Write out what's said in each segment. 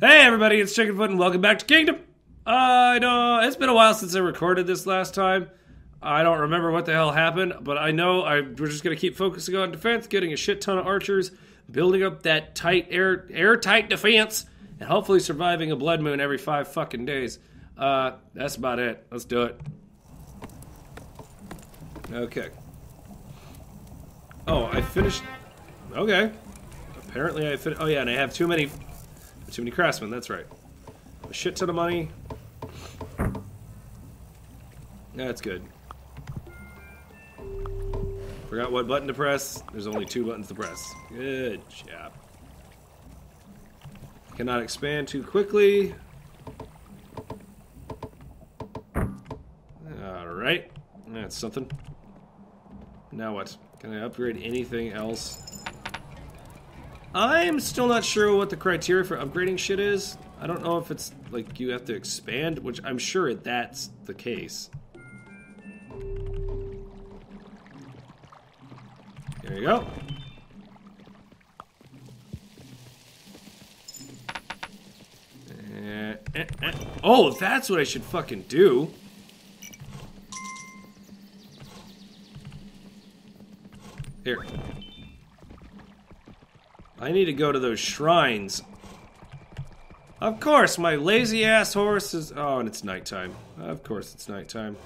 Hey everybody, it's Chickenfoot and welcome back to Kingdom. I know it's been a while since I recorded this last time. I don't remember what the hell happened, but I know I we're just gonna keep focusing on defense, getting a shit ton of archers, building up that tight air airtight defense, and hopefully surviving a blood moon every five fucking days. Uh, that's about it. Let's do it. Okay. Oh, I finished. Okay. Apparently I fin. Oh yeah, and I have too many too many craftsmen, that's right. A shit ton of money. That's good. Forgot what button to press. There's only two buttons to press. Good job. Cannot expand too quickly. Alright. That's something. Now what? Can I upgrade anything else? I'm still not sure what the criteria for upgrading shit is. I don't know if it's like you have to expand, which I'm sure that's the case. There you go. Eh, eh, eh. Oh, that's what I should fucking do. Here. I need to go to those shrines. Of course, my lazy ass horse is. Oh, and it's nighttime. Of course, it's nighttime.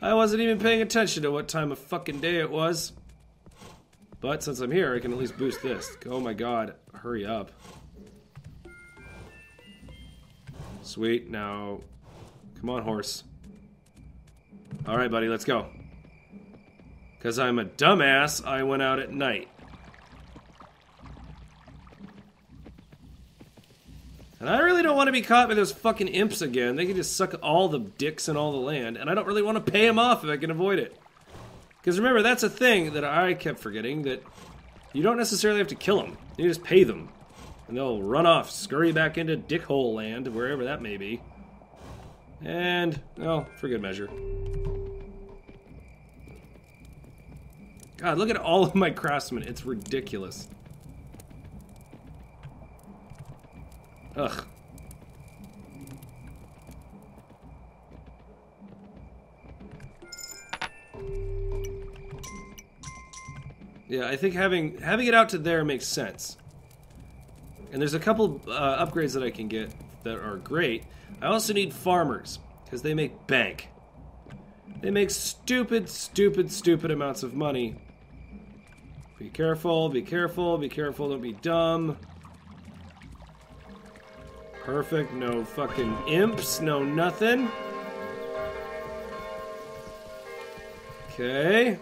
I wasn't even paying attention to what time of fucking day it was. But since I'm here, I can at least boost this. Oh my god, hurry up. Sweet, now. Come on, horse. Alright, buddy, let's go. Because I'm a dumbass, I went out at night. And I really don't want to be caught by those fucking imps again. They can just suck all the dicks in all the land, and I don't really want to pay them off if I can avoid it. Because remember, that's a thing that I kept forgetting, that you don't necessarily have to kill them. You just pay them. And they'll run off, scurry back into dickhole land, wherever that may be. And, well, for good measure. God, look at all of my craftsmen. It's ridiculous. Ugh. Yeah, I think having having it out to there makes sense. And there's a couple uh, upgrades that I can get that are great. I also need farmers because they make bank. They make stupid, stupid, stupid amounts of money. Be careful, be careful, be careful, don't be dumb. Perfect. No fucking imps. No nothing. Okay.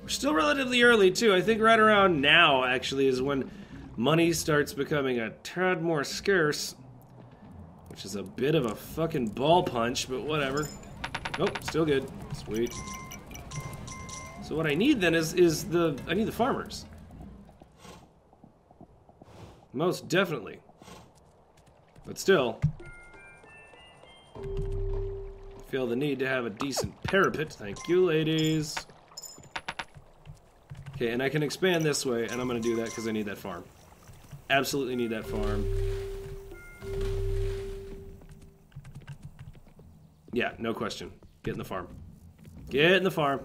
We're still relatively early, too. I think right around now, actually, is when money starts becoming a tad more scarce. Which is a bit of a fucking ball punch, but whatever. Oh, still good. Sweet. So what I need then is is the I need the farmers. Most definitely. But still, feel the need to have a decent parapet. Thank you, ladies. Okay, and I can expand this way, and I'm going to do that because I need that farm. Absolutely need that farm. Yeah, no question. Get in the farm. Get in the farm.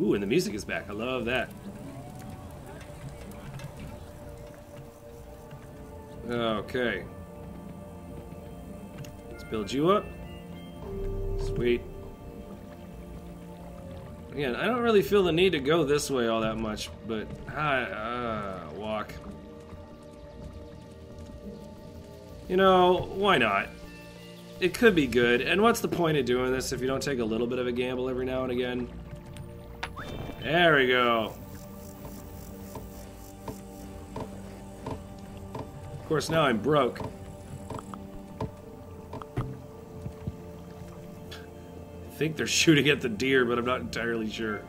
Ooh, and the music is back. I love that. Okay. Let's build you up. Sweet. Again, I don't really feel the need to go this way all that much, but I uh, walk. You know, why not? It could be good, and what's the point of doing this if you don't take a little bit of a gamble every now and again? There we go. Of course, now I'm broke. I think they're shooting at the deer, but I'm not entirely sure.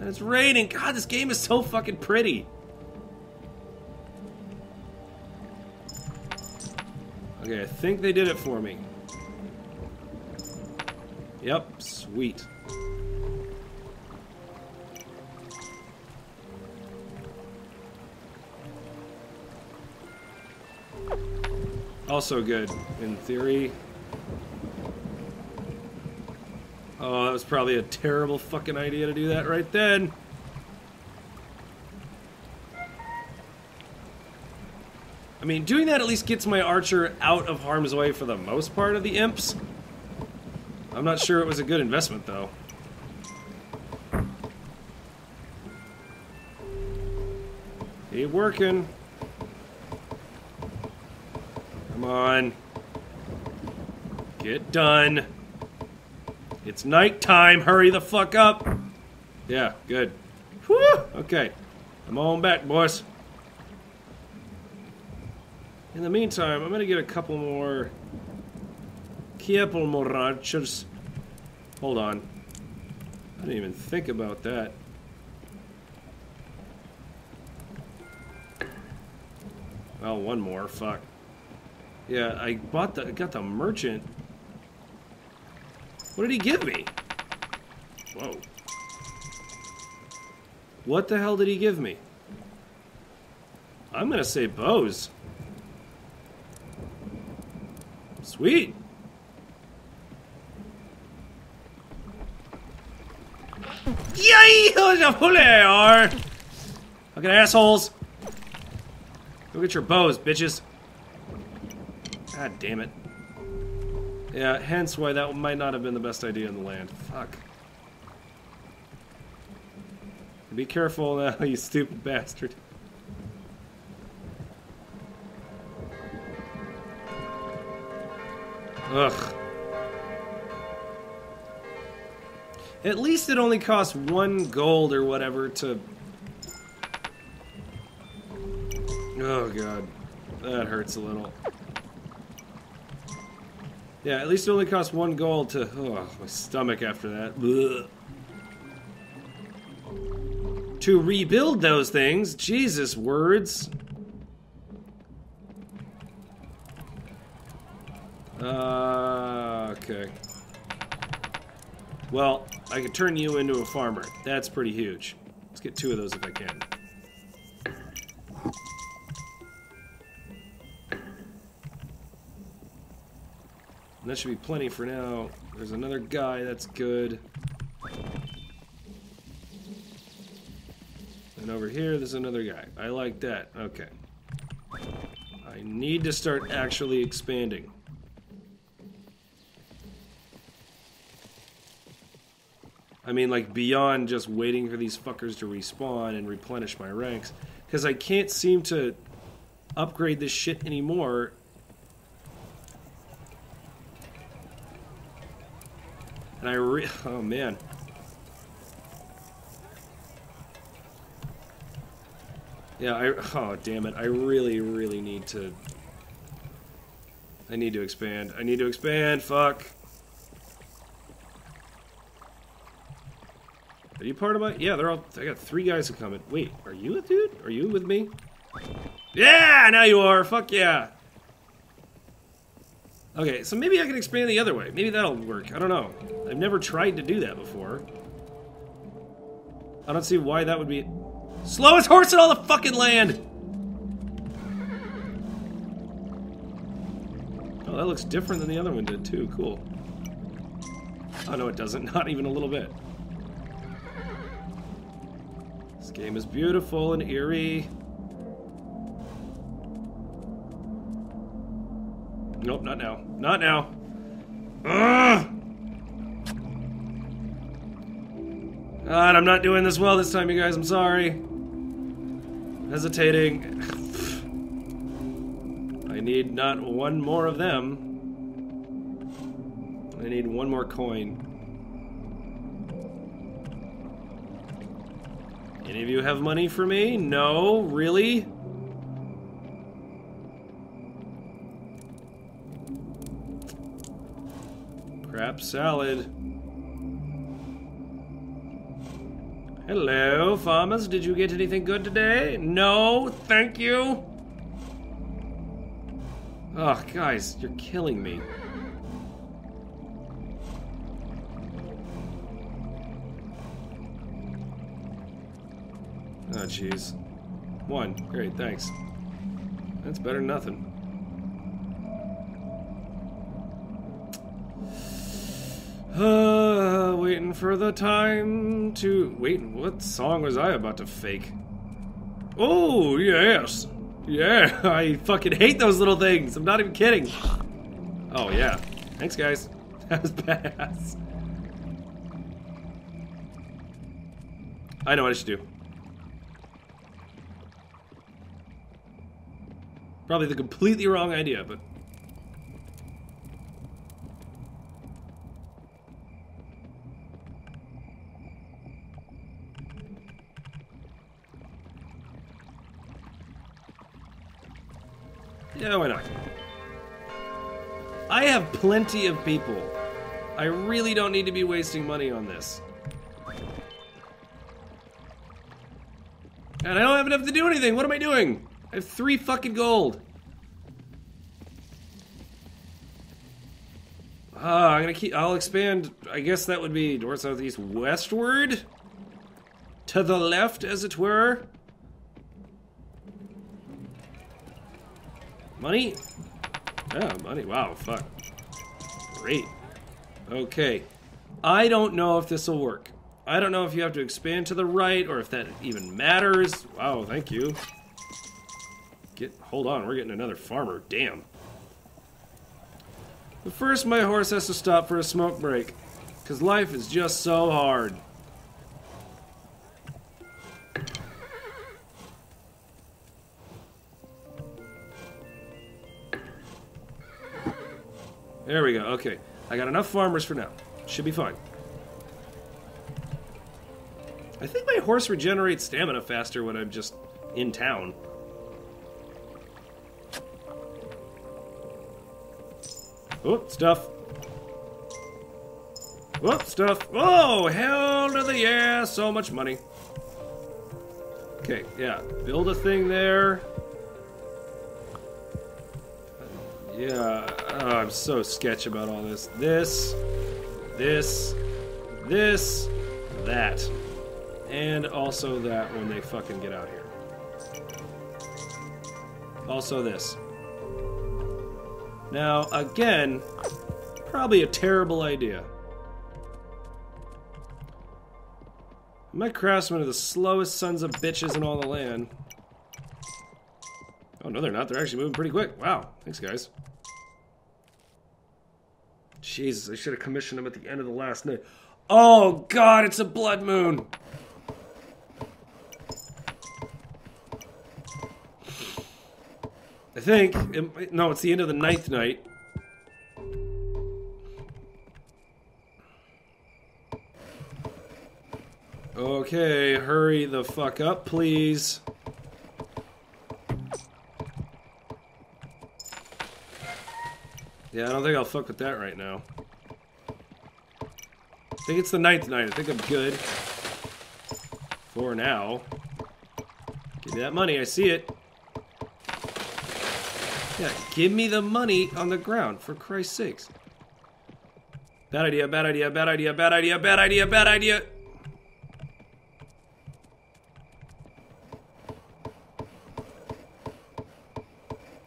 And it's raining. God, this game is so fucking pretty. Okay, I think they did it for me. Yep, sweet. Also good, in theory. Oh, that was probably a terrible fucking idea to do that right then. Mean, doing that at least gets my archer out of harm's way for the most part of the imps. I'm not sure it was a good investment, though. Keep working. Come on. Get done. It's nighttime. Hurry the fuck up. Yeah, good. Whew, okay. I'm on back, boys. In the meantime, I'm gonna get a couple more couple more archers. Hold on. I didn't even think about that. Well, one more. Fuck. Yeah, I bought the got the merchant. What did he give me? Whoa. What the hell did he give me? I'm gonna say bows. Sweet. Yay! Fucking assholes. Go get your bows, bitches. God damn it. Yeah, hence why that might not have been the best idea in the land. Fuck. Be careful now, you stupid bastard. Ugh. At least it only costs one gold or whatever to... Oh god. That hurts a little. Yeah, at least it only costs one gold to... Oh, my stomach after that. To rebuild those things, Jesus words. Uh, okay. Well, I could turn you into a farmer. That's pretty huge. Let's get two of those if I can. And that should be plenty for now. There's another guy, that's good. And over here, there's another guy. I like that. Okay. I need to start actually expanding. I mean, like, beyond just waiting for these fuckers to respawn and replenish my ranks. Because I can't seem to upgrade this shit anymore. And I re- oh man. Yeah, I- oh damn it, I really, really need to... I need to expand. I need to expand, fuck. You part of my... Yeah, they're all... I got three guys who come in. Wait, are you a dude? Are you with me? Yeah, now you are. Fuck yeah. Okay, so maybe I can expand the other way. Maybe that'll work. I don't know. I've never tried to do that before. I don't see why that would be... Slowest horse in all the fucking land! Oh, that looks different than the other one did, too. Cool. Oh, no, it doesn't. Not even a little bit. This game is beautiful and eerie. Nope, not now. Not now. Ugh! God, I'm not doing this well this time, you guys. I'm sorry. Hesitating. I need not one more of them. I need one more coin. Any of you have money for me? No? Really? Crap salad. Hello, farmers. Did you get anything good today? No, thank you. Oh, guys, you're killing me. Jeez. One. Great, thanks. That's better than nothing. Uh, waiting for the time to... Wait, what song was I about to fake? Oh, yes. Yeah, I fucking hate those little things. I'm not even kidding. Oh, yeah. Thanks, guys. That was badass. I know what I should do. Probably the completely wrong idea, but... Yeah, why not? I have plenty of people. I really don't need to be wasting money on this. And I don't have enough to do anything. What am I doing? I have three fucking gold. Ah, I'm gonna keep. I'll expand. I guess that would be north, south, east, westward. To the left, as it were. Money? Yeah, money. Wow, fuck. Great. Okay. I don't know if this will work. I don't know if you have to expand to the right or if that even matters. Wow, thank you. Get, hold on, we're getting another farmer. Damn. But first, my horse has to stop for a smoke break. Because life is just so hard. There we go. Okay. I got enough farmers for now. Should be fine. I think my horse regenerates stamina faster when I'm just in town. Oh, stuff. Oh, stuff. Oh, hell to the yeah, so much money. Okay, yeah, build a thing there. Yeah, oh, I'm so sketch about all this. This, this, this, that. And also that when they fucking get out here. Also this. Now, again, probably a terrible idea. My craftsmen are the slowest sons of bitches in all the land. Oh, no, they're not. They're actually moving pretty quick. Wow. Thanks, guys. Jesus, I should have commissioned them at the end of the last night. Oh, God, it's a blood moon. I think. No, it's the end of the ninth night. Okay, hurry the fuck up, please. Yeah, I don't think I'll fuck with that right now. I think it's the ninth night. I think I'm good. For now. Give me that money. I see it. Yeah, give me the money on the ground, for Christ's sakes. Bad idea, bad idea, bad idea, bad idea, bad idea, bad idea.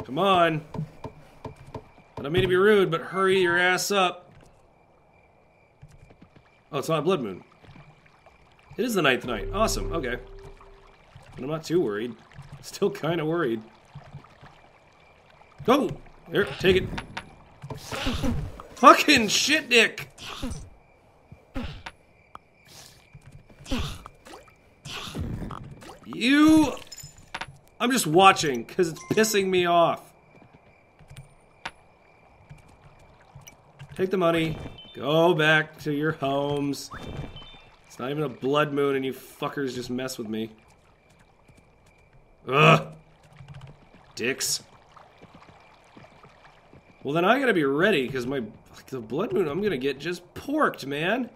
Come on. I don't mean to be rude, but hurry your ass up. Oh, it's not blood moon. It is the ninth night. Awesome, okay. But I'm not too worried. Still kind of worried. Go! Here, take it. Fucking shit dick! You... I'm just watching, because it's pissing me off. Take the money. Go back to your homes. It's not even a blood moon and you fuckers just mess with me. Ugh! Dicks. Well, then I gotta be ready, because my like, the blood moon I'm gonna get just porked, man.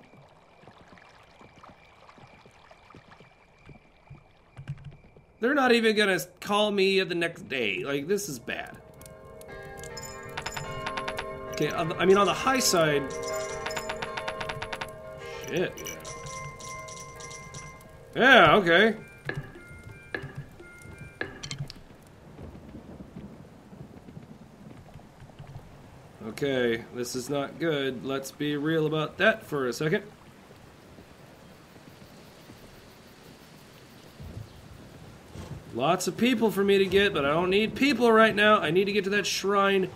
They're not even gonna call me the next day. Like, this is bad. Okay, I mean, on the high side... Shit, yeah. Yeah, okay. Okay, this is not good. Let's be real about that for a second. Lots of people for me to get, but I don't need people right now. I need to get to that shrine.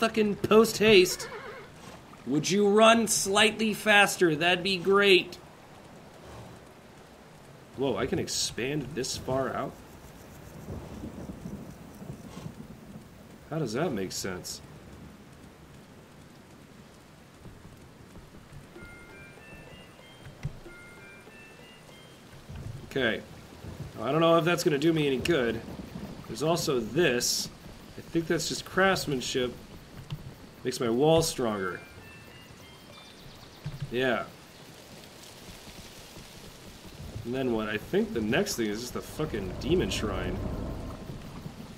Fucking post haste. Would you run slightly faster? That'd be great. Whoa, I can expand this far out? How does that make sense? Okay. I don't know if that's going to do me any good. There's also this. I think that's just craftsmanship. Makes my wall stronger. Yeah. And then what? I think the next thing is just the fucking demon shrine.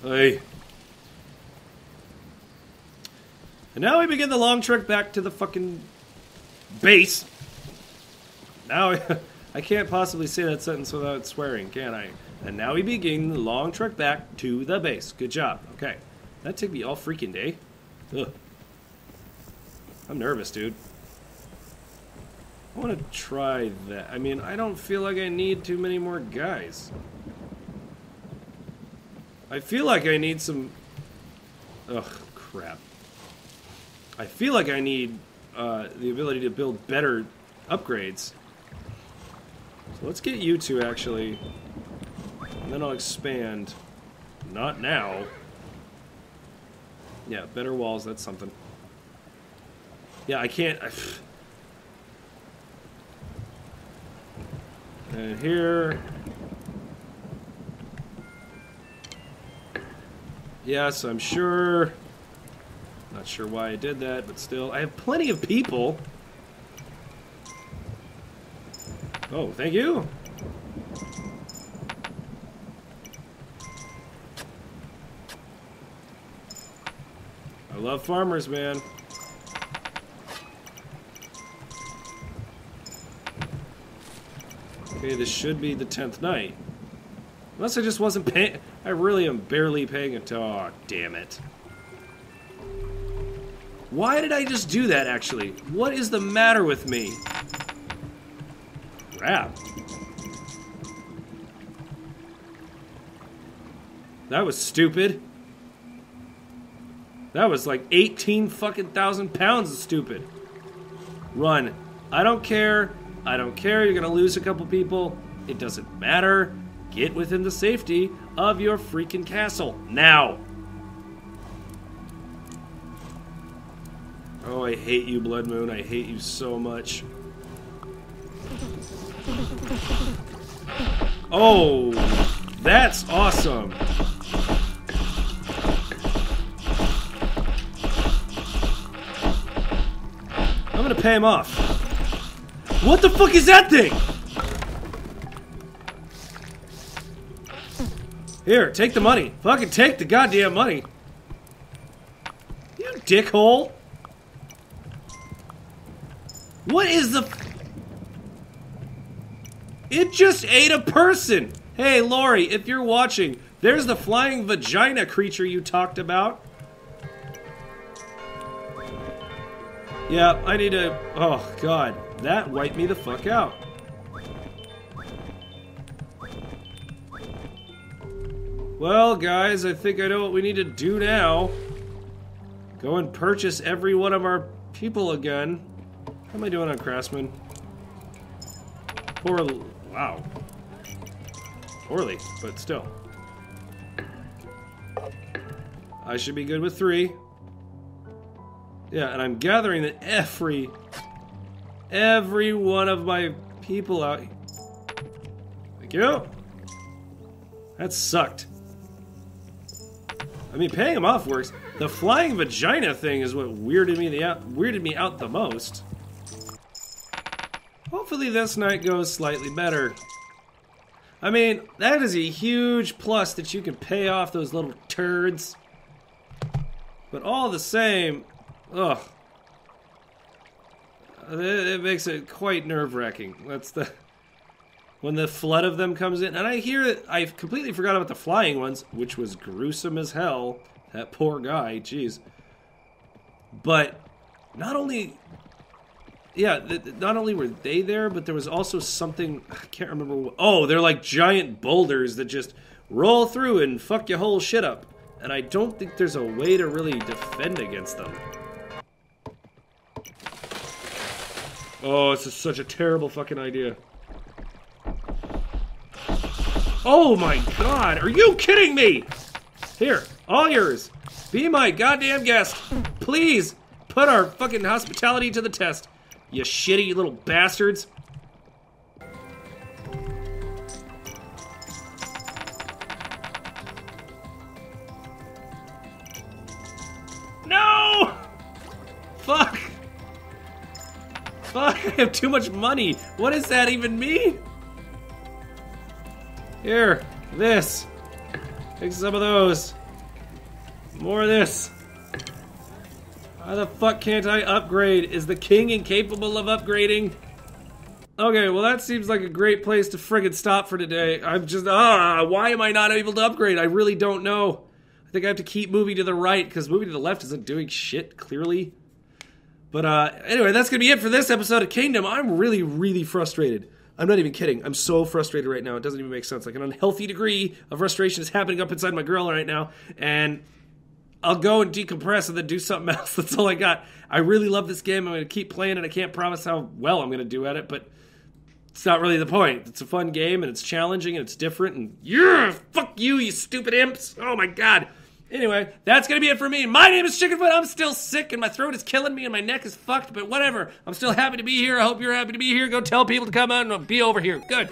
Hey. And now we begin the long trek back to the fucking base. Now I can't possibly say that sentence without swearing, can I? And now we begin the long trek back to the base. Good job. Okay. That took me all freaking day. Ugh. I'm nervous, dude. I want to try that. I mean, I don't feel like I need too many more guys. I feel like I need some... Ugh, crap. I feel like I need uh, the ability to build better upgrades. Let's get you two, actually. And then I'll expand. Not now. Yeah, better walls, that's something. Yeah, I can't... I, and here... Yes, I'm sure... Not sure why I did that, but still. I have plenty of people. Oh, thank you. I love farmers, man. Okay, this should be the 10th night. Unless I just wasn't paying... I really am barely paying attention. Oh, damn it. Why did I just do that, actually? What is the matter with me? Crap. That was stupid. That was like 18 fucking thousand pounds of stupid. Run. I don't care. I don't care. You're gonna lose a couple people. It doesn't matter. Get within the safety of your freaking castle. Now. Oh, I hate you, Blood Moon. I hate you so much. Oh, that's awesome. I'm gonna pay him off. What the fuck is that thing? Here, take the money. Fucking take the goddamn money. You dickhole. What is the... It just ate a person! Hey, Lori, if you're watching, there's the flying vagina creature you talked about. Yeah, I need to... Oh, God. That wiped me the fuck out. Well, guys, I think I know what we need to do now. Go and purchase every one of our people again. How am I doing on Craftsman? Poor... Wow. Poorly, but still. I should be good with three. Yeah, and I'm gathering that every... Every one of my people out... Thank you! That sucked. I mean, paying them off works. The flying vagina thing is what weirded me the out weirded me out the most. Hopefully this night goes slightly better. I mean, that is a huge plus that you can pay off those little turds. But all the same, Ugh. It, it makes it quite nerve wracking. That's the when the flood of them comes in, and I hear it. I completely forgot about the flying ones, which was gruesome as hell. That poor guy, jeez. But not only, yeah, not only were they there, but there was also something I can't remember. What, oh, they're like giant boulders that just roll through and fuck your whole shit up. And I don't think there's a way to really defend against them. Oh, this is such a terrible fucking idea. Oh my god, are you kidding me? Here, all yours. Be my goddamn guest. Please, put our fucking hospitality to the test. You shitty little bastards. No! Fuck! Fuck, I have too much money. What does that even mean? Here, this. Take some of those. More of this. How the fuck can't I upgrade? Is the king incapable of upgrading? Okay, well that seems like a great place to friggin' stop for today. I'm just, ah, why am I not able to upgrade? I really don't know. I think I have to keep moving to the right, because moving to the left isn't doing shit, clearly. But uh, anyway, that's gonna be it for this episode of Kingdom. I'm really, really frustrated. I'm not even kidding. I'm so frustrated right now. It doesn't even make sense. Like an unhealthy degree of frustration is happening up inside my grill right now, and I'll go and decompress and then do something else. That's all I got. I really love this game. I'm going to keep playing, and I can't promise how well I'm going to do at it, but it's not really the point. It's a fun game, and it's challenging, and it's different, and yeah, fuck you, you stupid imps. Oh my god. Anyway, that's gonna be it for me. My name is Chickenfoot. I'm still sick and my throat is killing me and my neck is fucked, but whatever. I'm still happy to be here. I hope you're happy to be here. Go tell people to come out and be over here. Good.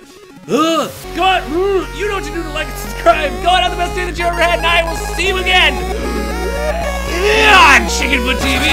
Ugh. Go on. Mm. You know what to do to like and subscribe. Go on, have the best day that you ever had, and I will see you again on Chickenfoot TV.